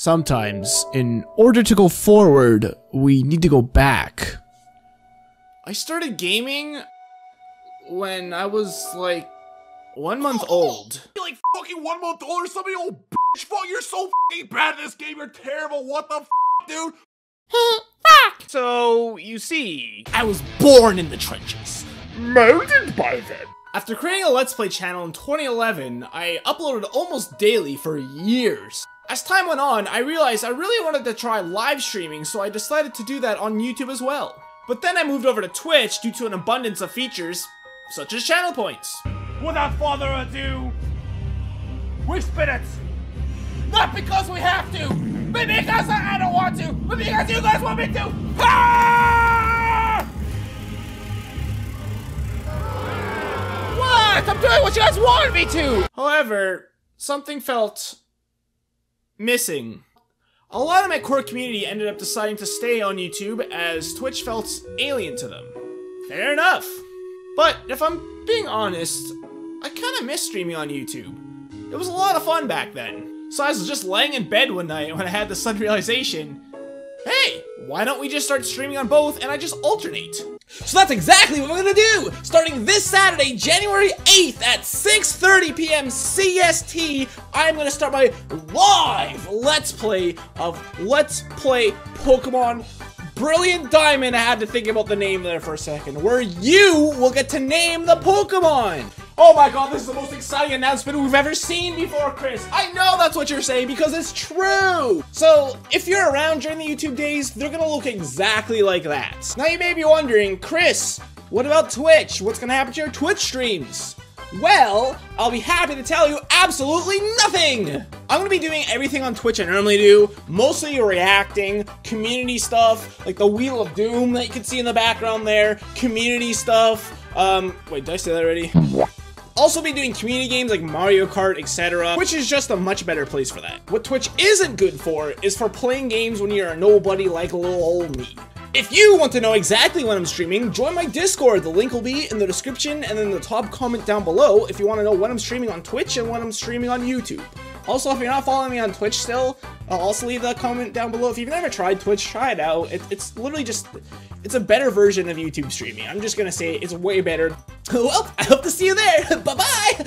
Sometimes, in order to go forward, we need to go back. I started gaming when I was like one month old. You're like fucking one month old or something, old bitch. Fuck, you're so fucking bad at this game. You're terrible. What the f, dude? So, you see, I was born in the trenches. Molded by them. after creating a Let's Play channel in 2011, I uploaded almost daily for years. As time went on, I realized I really wanted to try live streaming, so I decided to do that on YouTube as well. But then I moved over to Twitch due to an abundance of features, such as channel points. Without further ado, we spin it. Not because we have to, but because I, don't want to, but because you guys want me to. Ah! What? I'm doing what you guys wanted me to. However, something felt missing. A lot of my core community ended up deciding to stay on YouTube as Twitch felt alien to them. Fair enough. But if I'm being honest, I kind of miss streaming on YouTube. It was a lot of fun back then. So I was just laying in bed one night when I had the sudden realization, hey, why don't we just start streaming on both and I just alternate? So that's exactly what we're gonna do! Starting this Saturday, January 8th at 6.30 p.m. CST, I'm gonna start my live Let's Play of Let's Play Pokemon Brilliant Diamond. I had to think about the name there for a second. Where you will get to name the Pokemon! Oh my god, this is the most exciting announcement we've ever seen before, Chris. I know that's what you're saying because it's true. So, if you're around during the YouTube days, they're gonna look exactly like that. Now you may be wondering, Chris, what about Twitch? What's gonna happen to your Twitch streams? Well, I'll be happy to tell you absolutely nothing! I'm gonna be doing everything on Twitch I normally do, mostly reacting, community stuff, like the Wheel of Doom that you can see in the background there, community stuff, um, wait, did I say that already? Also be doing community games like Mario Kart, etc., which is just a much better place for that. What Twitch isn't good for is for playing games when you're a nobody like little old me. If you want to know exactly when I'm streaming, join my Discord. The link will be in the description and in the top comment down below if you want to know when I'm streaming on Twitch and when I'm streaming on YouTube. Also, if you're not following me on Twitch still, I'll also leave a comment down below. If you've never tried Twitch, try it out. It, it's literally just, it's a better version of YouTube streaming. I'm just gonna say it's way better. Well, I hope to see you there. Bye-bye!